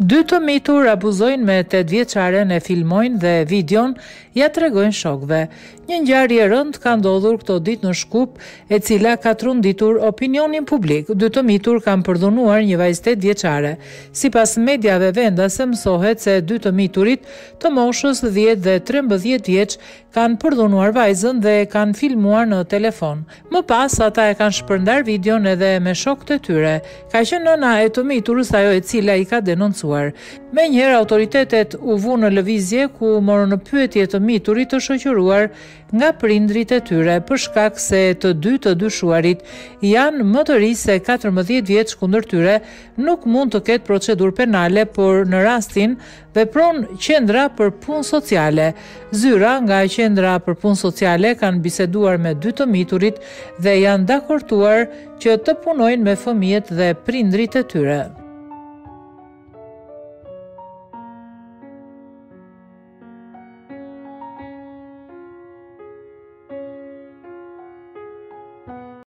Dy të mitur abuzojnë me tetë vjeçaren e filmojnë dhe videon ia tregojnë shokëve. Një ngjarje e rëndë ka ndodhur këto ditë në Shkup, e cila ka tronditur opinionin publik. Dy të mitur kanë përdhunuar një vajzë tetë vjeçare. Sipas mediave vendase mësohet se dy të miturit, të moshës dhjetë dhe trembëdhjetë vjeç, Kanë përdhunuar vajzën dhe e kanë filmuar në telefon. Më pas, ata e kanë shpërndarë videon edhe me shokët e tyre. Ka qenë nëna e të miturës ajo e cila i ka denoncuar. Menjëherë autoritetet u vunë në lëvizje ku morën në pyetje të miturit të shoqëruar nga prindërit e tyre për shkak se të dy të dyshuarit janë më të rinj se katërmbëdhjetë vjeç kundër tyre nuk mund të ketë procedurë penale por në rastin Vepron Qendra për Punë Sociale. Zyra nga Qendra për Punë Sociale kanë biseduar me dy të miturit dhe janë dakortuar që të punojnë me fëmijët dhe prindërit e tyre.